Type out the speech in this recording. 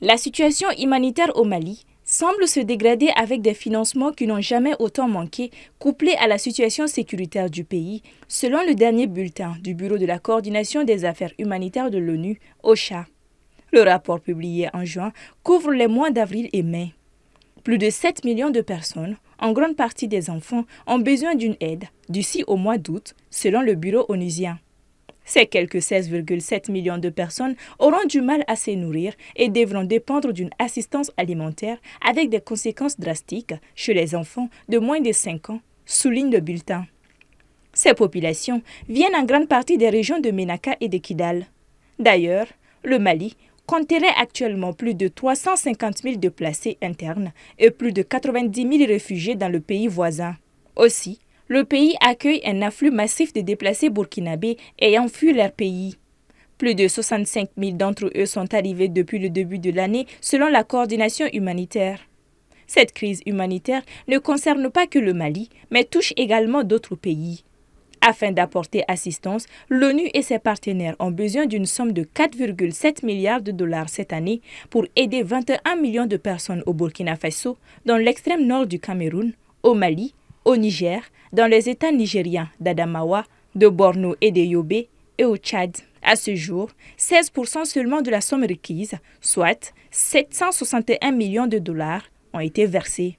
La situation humanitaire au Mali semble se dégrader avec des financements qui n'ont jamais autant manqué, couplés à la situation sécuritaire du pays, selon le dernier bulletin du Bureau de la coordination des affaires humanitaires de l'ONU, OCHA. Le rapport publié en juin couvre les mois d'avril et mai. Plus de 7 millions de personnes, en grande partie des enfants, ont besoin d'une aide d'ici au mois d'août, selon le bureau onusien. Ces quelques 16,7 millions de personnes auront du mal à se nourrir et devront dépendre d'une assistance alimentaire avec des conséquences drastiques chez les enfants de moins de 5 ans, souligne le bulletin. Ces populations viennent en grande partie des régions de Menaka et de Kidal. D'ailleurs, le Mali compterait actuellement plus de 350 000 déplacés internes et plus de 90 000 réfugiés dans le pays voisin. Aussi, le pays accueille un afflux massif de déplacés burkinabés ayant fui leur pays. Plus de 65 000 d'entre eux sont arrivés depuis le début de l'année selon la coordination humanitaire. Cette crise humanitaire ne concerne pas que le Mali, mais touche également d'autres pays. Afin d'apporter assistance, l'ONU et ses partenaires ont besoin d'une somme de 4,7 milliards de dollars cette année pour aider 21 millions de personnes au Burkina Faso, dans l'extrême nord du Cameroun, au Mali, au Niger, dans les États nigériens d'Adamawa, de Borno et de Yobe et au Tchad. À ce jour, 16% seulement de la somme requise, soit 761 millions de dollars, ont été versés.